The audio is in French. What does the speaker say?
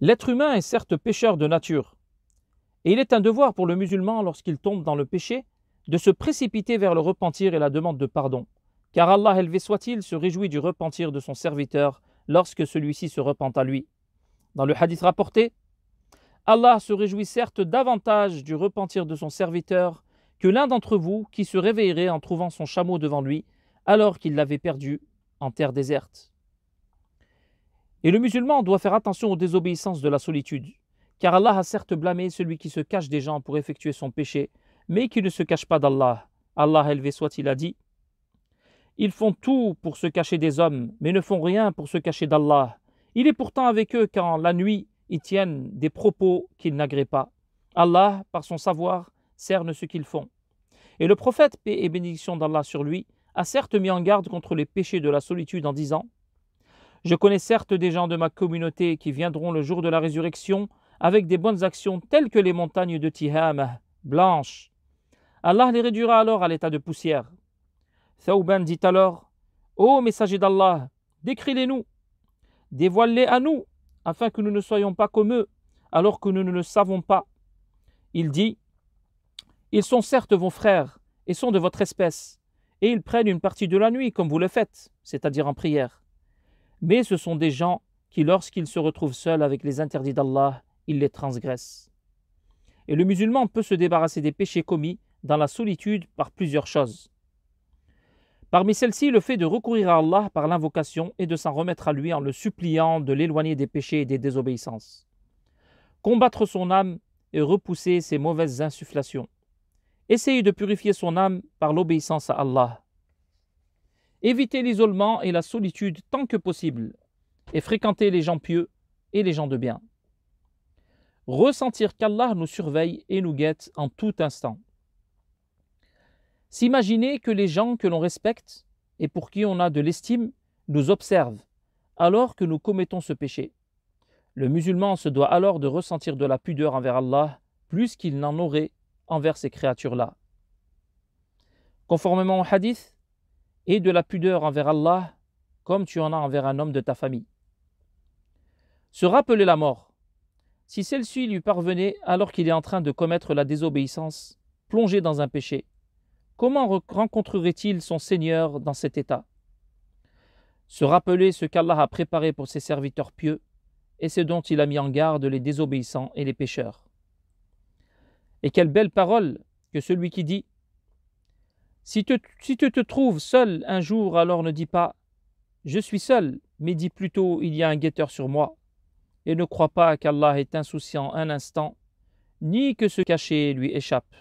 L'être humain est certes pécheur de nature, et il est un devoir pour le musulman lorsqu'il tombe dans le péché de se précipiter vers le repentir et la demande de pardon, car Allah élevé soit-il se réjouit du repentir de son serviteur lorsque celui-ci se repent à lui. Dans le hadith rapporté, Allah se réjouit certes davantage du repentir de son serviteur que l'un d'entre vous qui se réveillerait en trouvant son chameau devant lui alors qu'il l'avait perdu en terre déserte. Et le musulman doit faire attention aux désobéissances de la solitude, car Allah a certes blâmé celui qui se cache des gens pour effectuer son péché, mais qui ne se cache pas d'Allah. Allah élevé soit-il a dit Ils font tout pour se cacher des hommes, mais ne font rien pour se cacher d'Allah. Il est pourtant avec eux quand, la nuit, ils tiennent des propos qu'ils n'agréent pas. Allah, par son savoir, cerne ce qu'ils font. Et le prophète, paix et bénédiction d'Allah sur lui, a certes mis en garde contre les péchés de la solitude en disant Je connais certes des gens de ma communauté qui viendront le jour de la résurrection avec des bonnes actions telles que les montagnes de Tiham, blanches. Allah les réduira alors à l'état de poussière. Thauban dit alors Ô messager d'Allah, décris-les-nous, dévoile-les à nous, afin que nous ne soyons pas comme eux, alors que nous ne le savons pas. Il dit Ils sont certes vos frères et sont de votre espèce, et ils prennent une partie de la nuit comme vous le faites, c'est-à-dire en prière. Mais ce sont des gens qui, lorsqu'ils se retrouvent seuls avec les interdits d'Allah, ils les transgressent. Et le musulman peut se débarrasser des péchés commis dans la solitude par plusieurs choses. Parmi celles-ci, le fait de recourir à Allah par l'invocation et de s'en remettre à lui en le suppliant de l'éloigner des péchés et des désobéissances. Combattre son âme et repousser ses mauvaises insufflations. Essayer de purifier son âme par l'obéissance à Allah. Éviter l'isolement et la solitude tant que possible et fréquenter les gens pieux et les gens de bien. Ressentir qu'Allah nous surveille et nous guette en tout instant. S'imaginer que les gens que l'on respecte et pour qui on a de l'estime nous observent alors que nous commettons ce péché. Le musulman se doit alors de ressentir de la pudeur envers Allah plus qu'il n'en aurait envers ces créatures-là. Conformément au hadith, et de la pudeur envers Allah comme tu en as envers un homme de ta famille. Se rappeler la mort. Si celle-ci lui parvenait alors qu'il est en train de commettre la désobéissance, plongé dans un péché, comment rencontrerait-il son Seigneur dans cet état? Se rappeler ce qu'Allah a préparé pour ses serviteurs pieux et ce dont il a mis en garde les désobéissants et les pécheurs. Et quelle belle parole que celui qui dit si, tu te trouves seul un jour, alors ne dis pas Je suis seul, mais dis plutôt Il y a un guetteur sur moi. Et ne crois pas qu'Allah est insouciant un instant, ni que ce caché lui échappe.